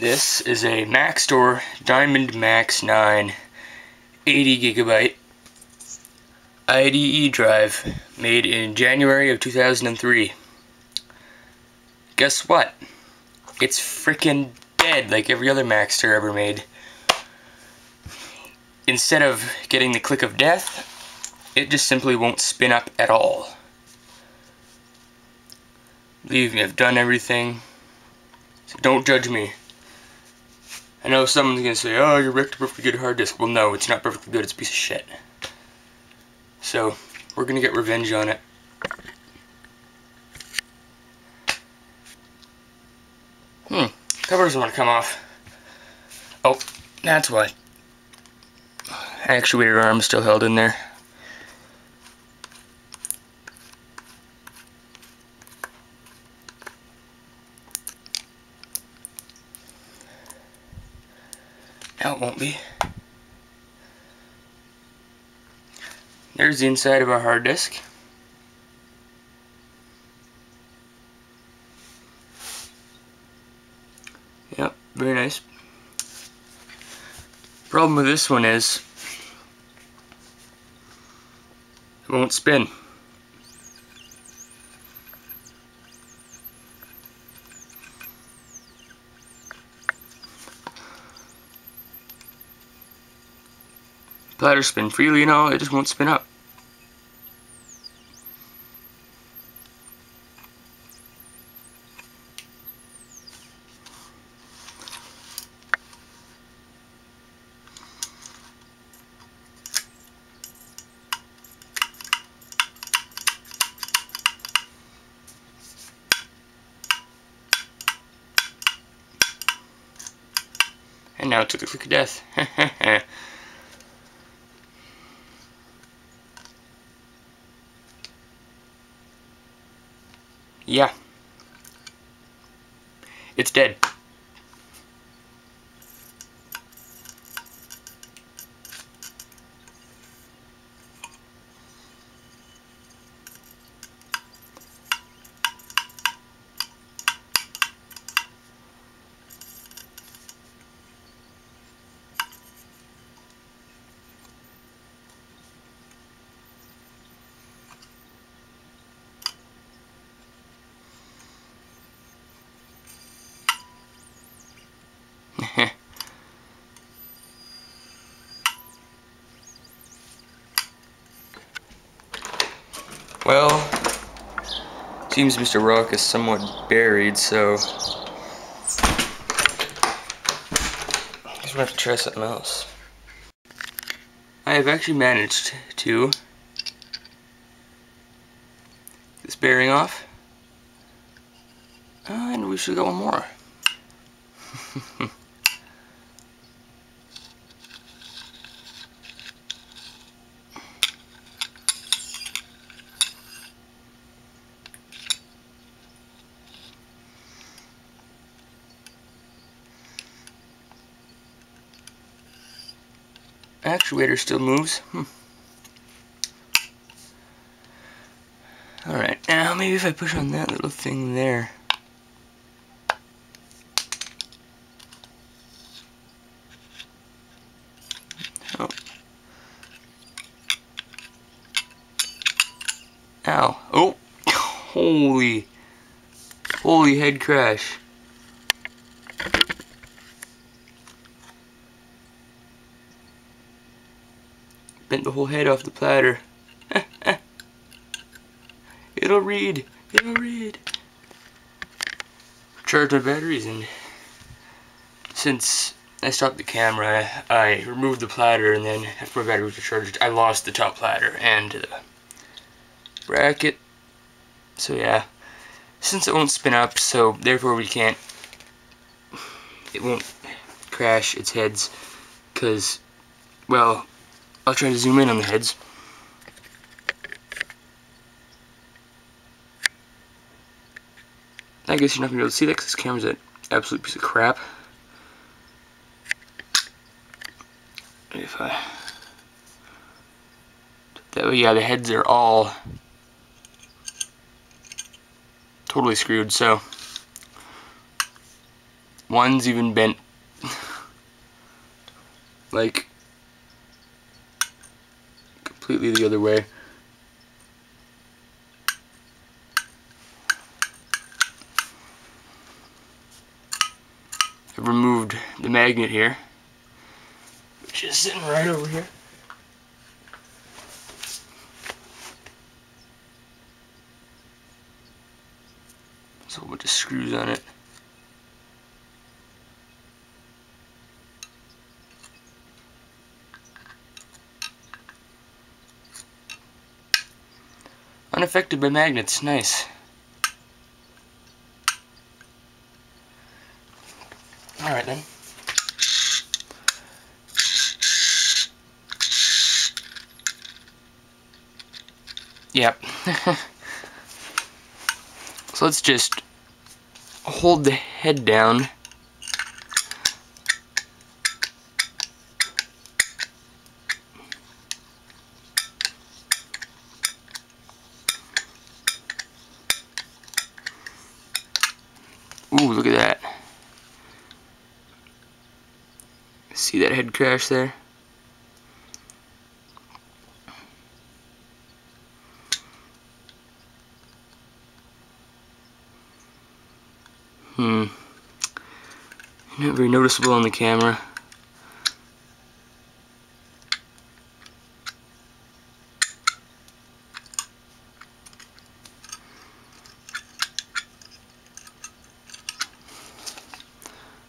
This is a Maxtor Diamond Max 9 80 gigabyte IDE drive made in January of 2003. Guess what? It's freaking dead like every other Maxtor ever made. Instead of getting the click of death, it just simply won't spin up at all. Believe me, I've done everything. So don't judge me. I know someone's gonna say, oh, you wrecked a perfectly good hard disk. Well, no, it's not perfectly good, it's a piece of shit. So, we're gonna get revenge on it. Hmm, cover doesn't want to come off. Oh, that's why. Actuator arm still held in there. Now it won't be. There's the inside of our hard disk. Yep, very nice. Problem with this one is it won't spin. Platter spin freely and all, it just won't spin up. And now it took the click of death. yeah. It's dead. Well, seems Mr. Rock is somewhat buried, so I guess we're gonna have to try something else. I have actually managed to get this bearing off, and we should go one more. Actuator still moves. Hmm. Alright, now maybe if I push on that little thing there. Oh. Ow. Oh! Holy. Holy head crash. Bent the whole head off the platter. It'll read. It'll read. Charge my batteries and since I stopped the camera, I removed the platter and then after my batteries were charged, I lost the top platter and the bracket. So yeah, since it won't spin up, so therefore we can't, it won't crash its heads because, well, I'll try to zoom in on the heads. I guess you're not going to be able to see that because this camera's an absolute piece of crap. If I... That way, yeah, the heads are all totally screwed, so... One's even bent like completely the other way. I've removed the magnet here, which is sitting right over here. So a whole bunch of screws on it. Unaffected by magnets, nice. Alright then. Yep. so let's just hold the head down. Ooh, look at that. See that head crash there? Hmm. Not very noticeable on the camera.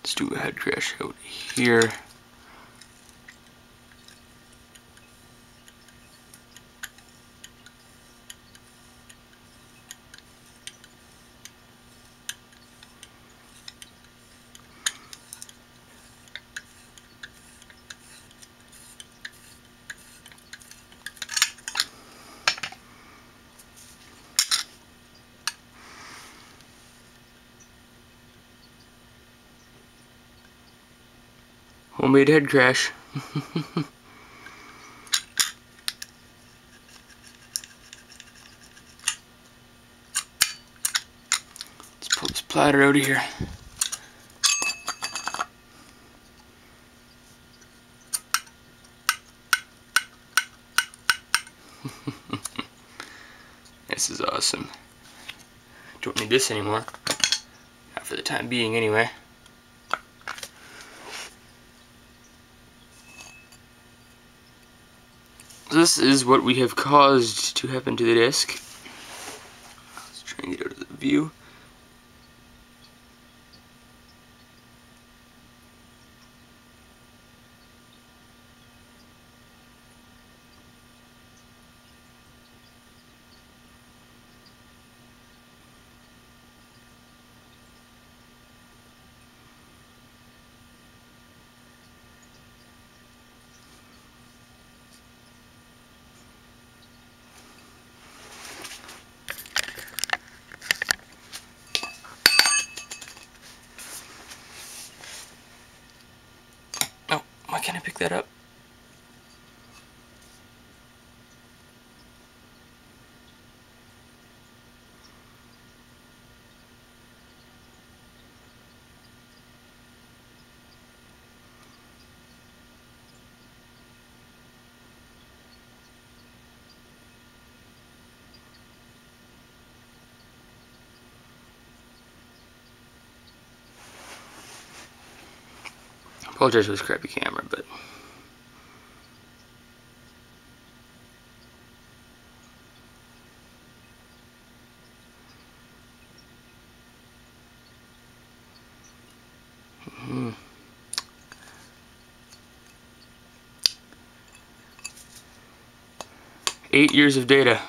Let's do a head crash out here. Homemade head crash. Let's pull this platter out of here. this is awesome. Don't need this anymore. Not for the time being anyway. This is what we have caused to happen to the disc. Let's try and get out of the view. That up? Apologize for this crappy camera, but hmm. Eight years of data.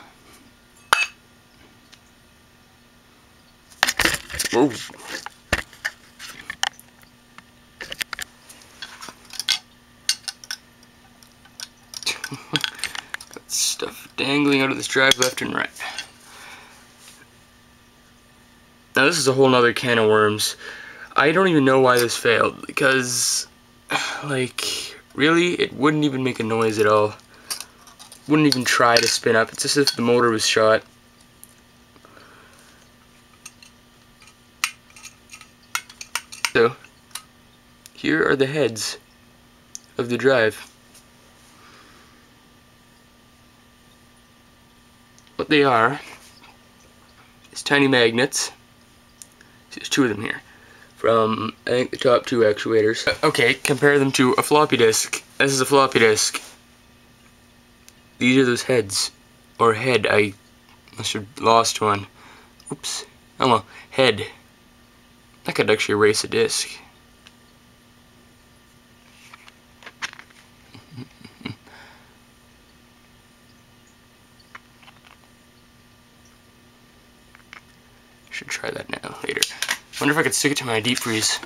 Whoa. Got stuff dangling out of this drive left and right. Now this is a whole nother can of worms. I don't even know why this failed, because, like, really, it wouldn't even make a noise at all. Wouldn't even try to spin up. It's as if the motor was shot. So, here are the heads of the drive. What they are is tiny magnets. There's two of them here. From, I think, the top two actuators. Okay, compare them to a floppy disk. This is a floppy disk. These are those heads. Or head, I must have lost one. Oops. Oh well, head. I could actually erase a disk. Should try that now, later. Wonder if I could stick it to my deep freeze.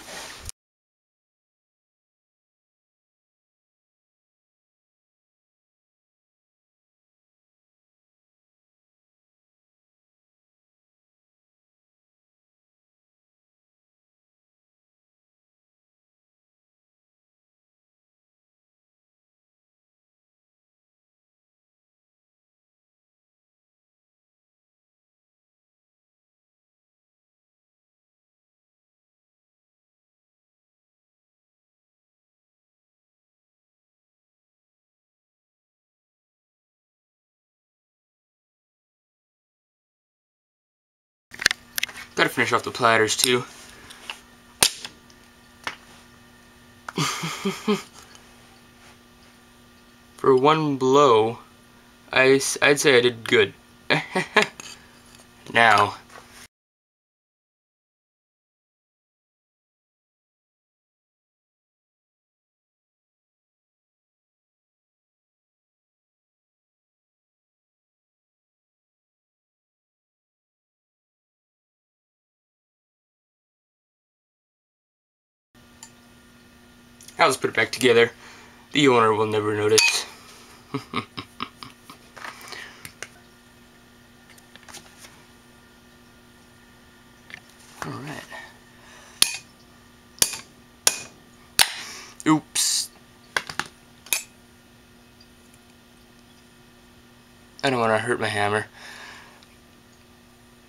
Gotta finish off the platters too. For one blow, I, I'd say I did good. now, I'll just put it back together. The owner will never notice. Alright. Oops. I don't want to hurt my hammer.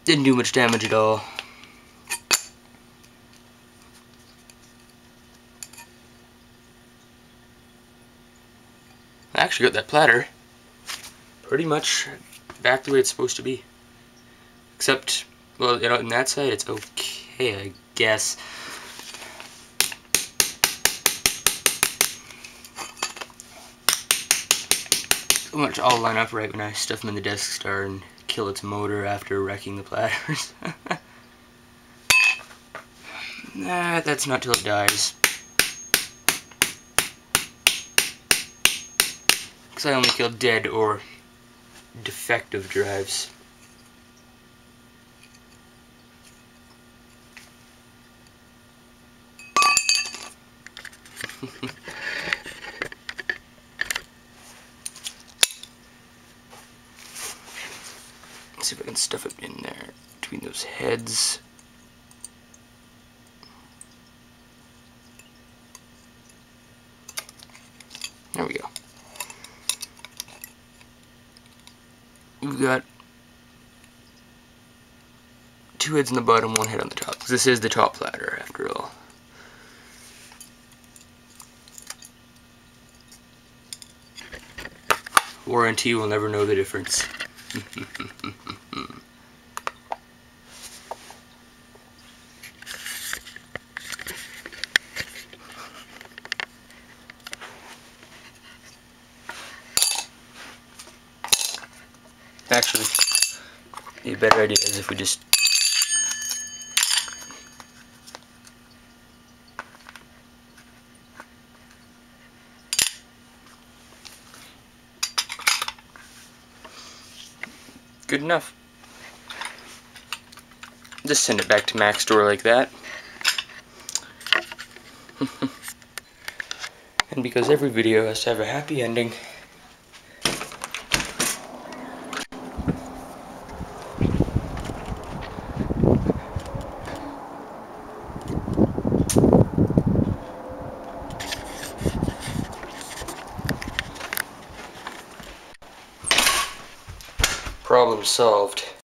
Didn't do much damage at all. Actually got that platter pretty much back the way it's supposed to be. Except, well, you know, on that side it's okay, I guess. So much all line up right when I stuff them in the Deskstar and kill its motor after wrecking the platters. nah, that's not till it dies. Because I only kill dead or defective drives. See if I can stuff it in there between those heads. There we go. We've got two heads on the bottom, one head on the top. This is the top platter, after all. Warranty will never know the difference. Actually, the better idea is if we just good enough. Just send it back to Maxtor like that. and because every video has to have a happy ending, Problem solved.